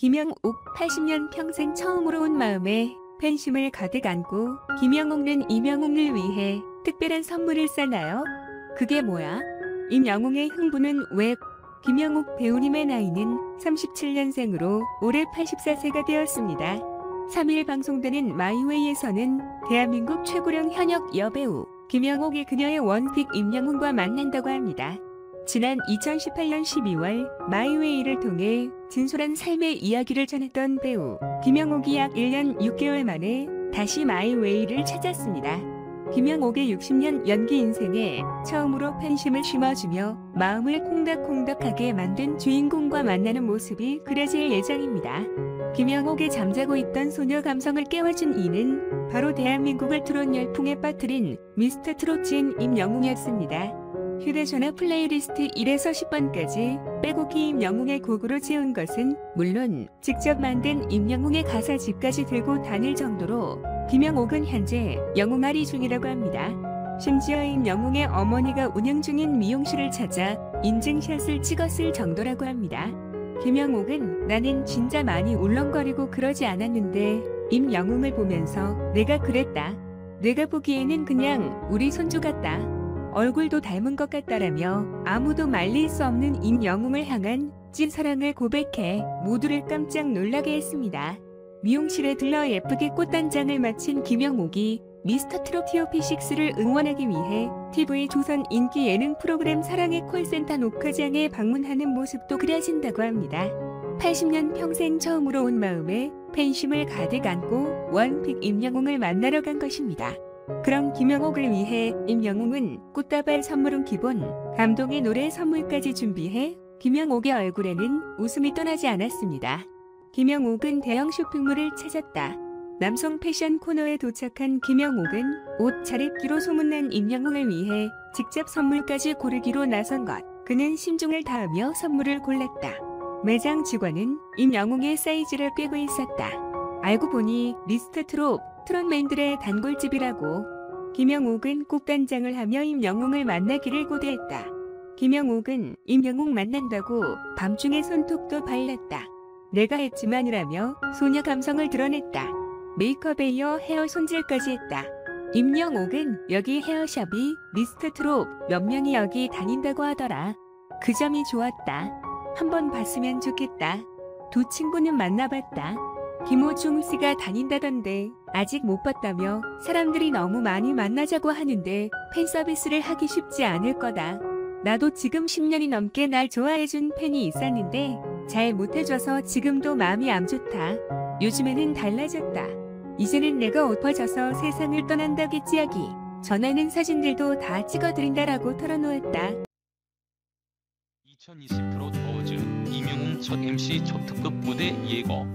김영옥 80년 평생 처음으로 온 마음에 팬심을 가득 안고 김영옥는 임영웅을 위해 특별한 선물을 싸나요? 그게 뭐야? 임영웅의 흥부는 왜? 김영옥 배우님의 나이는 37년생으로 올해 84세가 되었습니다. 3일 방송되는 마이웨이에서는 대한민국 최고령 현역 여배우 김영옥이 그녀의 원픽 임영웅과 만난다고 합니다. 지난 2018년 12월 마이웨이를 통해 진솔한 삶의 이야기를 전했던 배우 김영옥이 약 1년 6개월 만에 다시 마이웨이를 찾았습니다. 김영옥의 60년 연기 인생에 처음으로 팬심을 심어주며 마음을 콩닥콩닥하게 만든 주인공과 만나는 모습이 그려질 예정입니다. 김영옥의 잠자고 있던 소녀 감성을 깨워준 이는 바로 대한민국을 트롯 열풍에 빠뜨린 미스터 트롯 진 임영웅이었습니다. 휴대전화 플레이리스트 1에서 10번까지 빼곡히 임영웅의 곡으로 채운 것은 물론 직접 만든 임영웅의 가사집까지 들고 다닐 정도로 김영옥은 현재 영웅앓이 중이라고 합니다. 심지어 임영웅의 어머니가 운영 중인 미용실을 찾아 인증샷을 찍었을 정도라고 합니다. 김영옥은 나는 진짜 많이 울렁거리고 그러지 않았는데 임영웅을 보면서 내가 그랬다. 내가 보기에는 그냥 우리 손주 같다. 얼굴도 닮은 것 같다라며 아무도 말릴 수 없는 임영웅을 향한 찐 사랑을 고백해 모두를 깜짝 놀라게 했습니다. 미용실에 들러 예쁘게 꽃단장을 마친 김영옥이 미스터 트롯 TOP6를 응원하기 위해 TV 조선 인기 예능 프로그램 사랑의 콜센터 녹화장에 방문하는 모습도 그려진다고 합니다. 80년 평생 처음으로 온 마음에 팬심을 가득 안고 원픽 임영웅을 만나러 간 것입니다. 그럼 김영옥을 위해 임영웅은 꽃다발 선물은 기본, 감동의 노래 선물까지 준비해 김영옥의 얼굴에는 웃음이 떠나지 않았습니다. 김영옥은 대형 쇼핑몰을 찾았다. 남성 패션 코너에 도착한 김영옥은 옷 차립기로 소문난 임영웅을 위해 직접 선물까지 고르기로 나선 것. 그는 심중을 다하며 선물을 골랐다. 매장 직원은 임영웅의 사이즈를 꿰고 있었다. 알고 보니 미스터 트롯 트롯맨들의 단골집이라고. 김영옥은 꽃단장을 하며 임영웅을 만나기를 고대했다. 김영옥은 임영웅 만난다고 밤중에 손톱도 발랐다. 내가 했지만이라며 소녀 감성을 드러냈다. 메이크업에 이어 헤어 손질까지 했다. 김영옥은 여기 헤어샵이 미스터 트롯 몇 명이 여기 다닌다고 하더라. 그 점이 좋았다. 한번 봤으면 좋겠다. 두 친구는 만나봤다. 김호중 씨가 다닌다던데 아직 못 봤다며 사람들이 너무 많이 만나자고 하는데 팬 서비스를 하기 쉽지 않을 거다. 나도 지금 10년이 넘게 날 좋아해준 팬이 있었는데 잘 못해줘서 지금도 마음이 안 좋다. 요즘에는 달라졌다. 이제는 내가 옷 벗어서 세상을 떠난다겠지 하기. 전하는 사진들도 다 찍어드린다라고 털어놓았다. 2020 트롯 어워즈 임영웅 첫 MC 초특급 무대 예고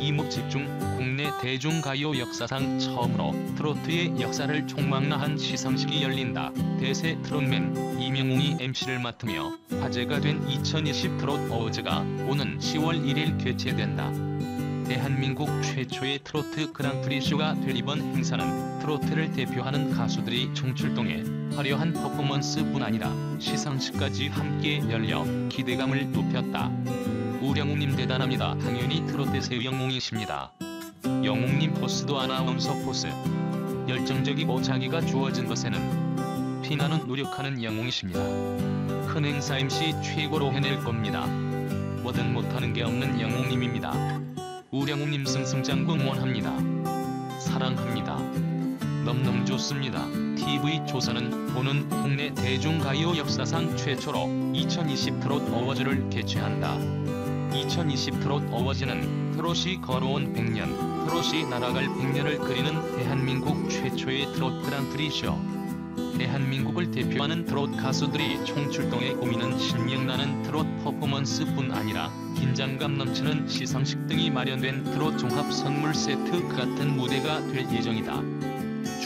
이목 집 중 국내 대중가요 역사상 처음으로 트로트의 역사를 총망라한 시상식이 열린다. 대세 트롯맨 임영웅이 MC를 맡으며 화제가 된 2020 트롯 어워즈가 오는 10월 1일 개최된다. 대한민국 최초의 트로트 그랑프리 쇼가 될 이번 행사는 트로트를 대표하는 가수들이 총출동해 화려한 퍼포먼스뿐 아니라 시상식까지 함께 열려 기대감을 높였다. 우영웅님 대단합니다. 당연히 트롯대세 영웅이십니다. 영웅님 포스도 아나운서 포스. 열정적이고 자기가 주어진 것에는 피나는 노력하는 영웅이십니다. 큰 행사 MC 최고로 해낼 겁니다. 뭐든 못하는 게 없는 영웅님입니다. 우량웅님 승승장구 응원합니다. 사랑합니다. 넘넘 좋습니다. TV조선은 보는 국내 대중가요 역사상 최초로 2020 트롯 어워즈를 개최한다. 2020 트롯 어워즈는 트롯이 걸어온 100년, 트롯이 날아갈 100년을 그리는 대한민국 최초의 트롯 그랑프리 쇼. 대한민국을 대표하는 트롯 가수들이 총출동해 꾸미는 신명나는 트롯 퍼포먼스뿐 아니라 긴장감 넘치는 시상식 등이 마련된 트롯 종합 선물 세트 같은 무대가 될 예정이다.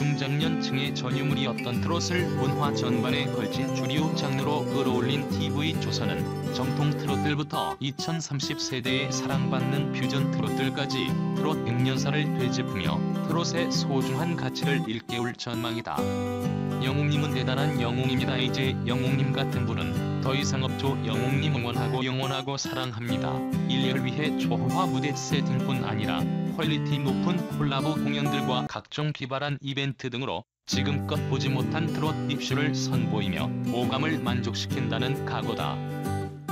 중장년층의 전유물이었던 트롯을 문화 전반에 걸친 주류 장르로 끌어올린 TV조선은 정통 트롯들부터 2030세대에 사랑받는 퓨전 트롯들까지 트롯 100년사를 되짚으며 트롯의 소중한 가치를 일깨울 전망이다. 영웅님은 대단한 영웅입니다. 이제 영웅님 같은 분은 더 이상 없죠. 영웅님 응원하고 영원하고 사랑합니다. 인류를 위해 초호화 무대 세팅뿐 아니라 퀄리티 높은 콜라보 공연들과 각종 기발한 이벤트 등으로 지금껏 보지 못한 트롯 입쇼를 선보이며 오감을 만족시킨다는 각오다.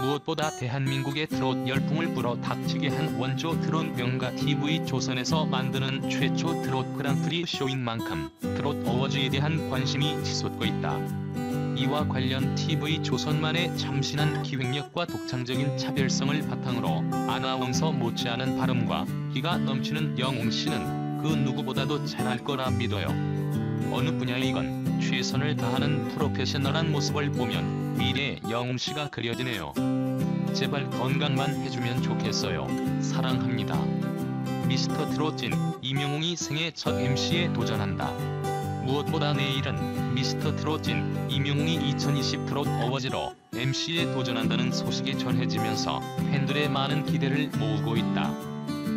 무엇보다 대한민국의 트롯 열풍을 불어 닥치게 한 원조 트롯 명가 TV 조선에서 만드는 최초 트롯 그랑프리 쇼인 만큼 트롯 어워즈에 대한 관심이 치솟고 있다. 이와 관련 TV 조선만의 참신한 기획력과 독창적인 차별성을 바탕으로 아나운서 못지않은 발음과 기가 넘치는 영웅 씨는 그 누구보다도 잘할 거라 믿어요. 어느 분야이건 최선을 다하는 프로페셔널한 모습을 보면 미래의 영웅 씨가 그려지네요. 제발 건강만 해주면 좋겠어요. 사랑합니다. 미스터 트롯진 이명웅이 생애 첫 MC에 도전한다. 무엇보다 내일은 미스터 트롯진 이명웅이 2020 트롯 어워즈로 MC에 도전한다는 소식이 전해지면서 팬들의 많은 기대를 모으고 있다.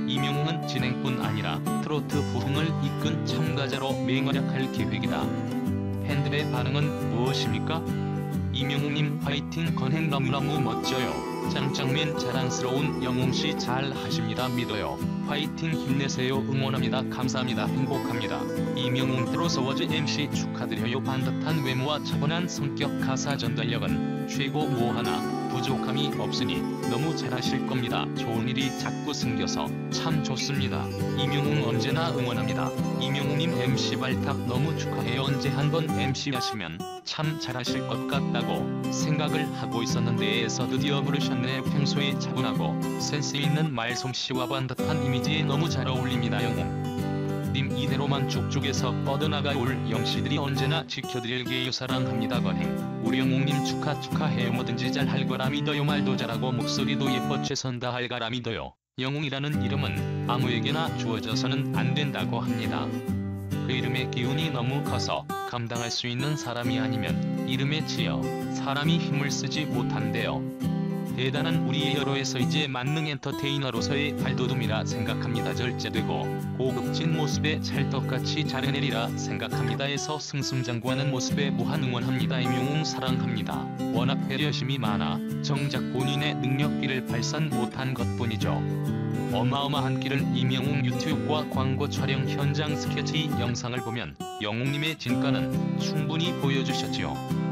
이명웅은 진행뿐 아니라 트로트 부흥을 이끈 참가자로 맹활약할 계획이다. 팬들의 반응은 무엇입니까? 이명웅님 화이팅 건행 너무너무 멋져요. 짱짱맨 자랑스러운 영웅씨 잘 하십니다 믿어요. 화이팅 힘내세요. 응원합니다. 감사합니다. 행복합니다. 이명웅 트로서워즈 MC 축하드려요 반듯한 외모와 차분한 성격 가사 전달력은 최고 뭐 하나 부족함이 없으니 너무 잘하실 겁니다. 좋은 일이 자꾸 생겨서 참 좋습니다. 이명웅 언제나 응원합니다. 이명웅님 MC 발탁 너무 축하해요. 언제 한번 MC 하시면 참 잘하실 것 같다고 생각을 하고 있었는데 에서 드디어 부르셨네. 평소에 차분하고 센스 있는 말솜씨와 반듯한 이미지에 너무 잘 어울립니다. 영웅. 님 이대로만 쭉쭉해서 뻗어나가 올 영씨들이 언제나 지켜드릴게요 사랑합니다 건행. 우리 영웅님 축하 축하해요. 뭐든지 잘 할 거라 믿어요. 말도 잘하고 목소리도 예뻐 최선 다할 거라 믿어요. 영웅이라는 이름은 아무에게나 주어져서는 안 된다고 합니다. 그 이름의 기운이 너무 커서 감당할 수 있는 사람이 아니면 이름에 지어 사람이 힘을 쓰지 못한대요 대단한 우리의 여로에서 이제 만능 엔터테이너로서의 발돋움이라 생각합니다. 절제되고 고급진 모습에 찰떡같이 잘해내리라 생각합니다에서 승승장구하는 모습에 무한 응원합니다. 임용웅 사랑합니다. 워낙 배려심이 많아 정작 본인의 능력기를 발산 못한 것뿐이죠. 어마어마한 길을 이명웅 유튜브와 광고 촬영 현장 스케치 영상을 보면 영웅님의 진가는 충분히 보여주셨지요.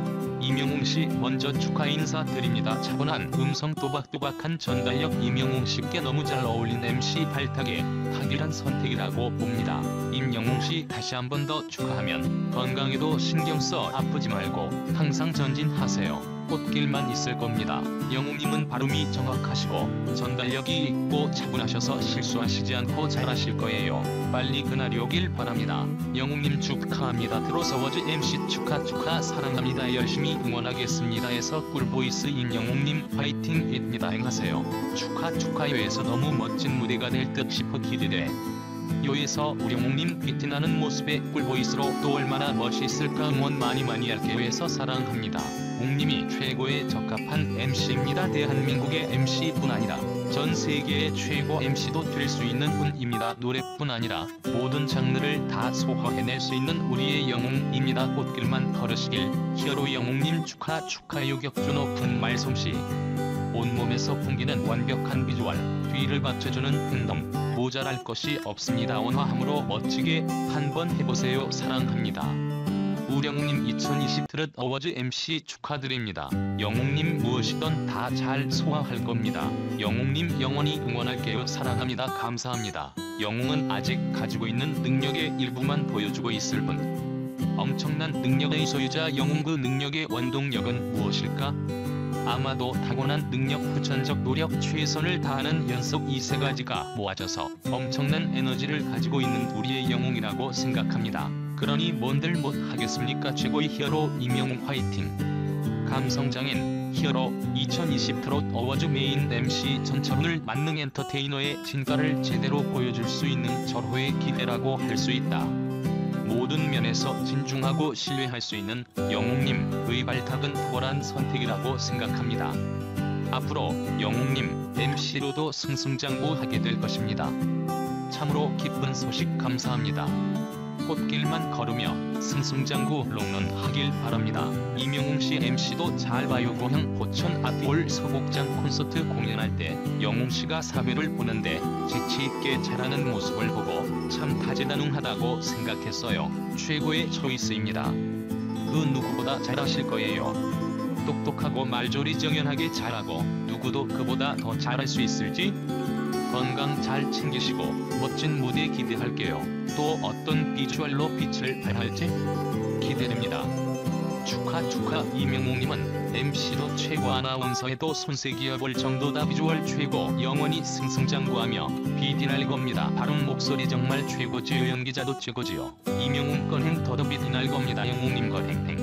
이명웅 씨 먼저 축하 인사 드립니다. 차분한 음성 또박또박한 전달력 이명웅 씨께 너무 잘 어울린 MC 발탁의 탁일한 선택이라고 봅니다. 임영웅 씨 다시 한 번 더 축하하면 건강에도 신경 써 아프지 말고 항상 전진하세요. 꽃길만 있을 겁니다. 영웅님은 발음이 정확하시고 전달력이 있고 차분하셔서 실수하시지 않고 잘하실 거예요. 빨리 그날이 오길 바랍니다. 영웅님 축하합니다. 트롯 어워즈 MC 축하 축하 사랑합니다. 열심히 응원하겠습니다에서 꿀보이스 임영웅님 화이팅입니다. 건행하세요. 축하 축하요에서 너무 멋진 무대가 될 듯 싶어 기대돼. 요에서 우리 영웅님 빛이 나는 모습의 꿀보이스로 또 얼마나 멋있을까 응원 많이 많이 할게요 해서 사랑합니다. 웅님이 최고의 적합한 MC입니다. 대한민국의 MC뿐 아니라 전 세계의 최고 MC도 될 수 있는 분입니다. 노래뿐 아니라 모든 장르를 다 소화해낼 수 있는 우리의 영웅입니다. 꽃길만 걸으시길 히어로 영웅님 축하 축하요 격주 높은 말솜씨 온몸에서 풍기는 완벽한 비주얼 뒤를 받쳐주는 행동 모자랄 것이 없습니다. 온화함으로 멋지게 한번 해보세요. 사랑합니다. 우령님 2020 트롯 어워즈 MC 축하드립니다. 영웅님 무엇이든 다 잘 소화할 겁니다. 영웅님 영원히 응원할게요. 사랑합니다. 감사합니다. 영웅은 아직 가지고 있는 능력의 일부만 보여주고 있을 뿐. 엄청난 능력의 소유자 영웅 그 능력의 원동력은 무엇일까? 아마도 타고난 능력 후천적 노력 최선을 다하는 연속 이 세 가지가 모아져서 엄청난 에너지를 가지고 있는 우리의 영웅이라고 생각합니다. 그러니 뭔들 못하겠습니까 최고의 히어로 임영웅 화이팅 감성장인 히어로 2020 트롯 어워즈 메인 MC 전천후 만능 엔터테이너의 진가를 제대로 보여줄 수 있는 절호의 기회라고 할 수 있다. 모든 면에서 진중하고 신뢰할 수 있는 영웅님의 발탁은 탁월한 선택이라고 생각합니다. 앞으로 영웅님 MC로도 승승장구하게 될 것입니다. 참으로 기쁜 소식 감사합니다. 꽃길만 걸으며 승승장구 롱런 하길 바랍니다. 이명웅 씨 MC도 잘 봐요 고향 포천 아트홀 서곡장 콘서트 공연할 때 영웅 씨가 사회를 보는데 재치 있게 잘하는 모습을 보고 참 다재다능하다고 생각했어요. 최고의 초이스입니다. 그 누구보다 잘하실 거예요. 똑똑하고 말조리 정연하게 잘하고 누구도 그보다 더 잘할 수 있을지 건강 잘 챙기시고 멋진 무대 기대할게요. 또 어떤 비주얼로 빛을 발할지 기대됩니다. 축하 축하 이명웅님은 MC도 최고 아나운서에도 손색이어볼 정도다 비주얼 최고 영원히 승승장구하며 비디날 겁니다. 발음 목소리 정말 최고지요 연기자도 최고지요. 이명웅 건행 더더 비디날 겁니다. 영웅님 건행행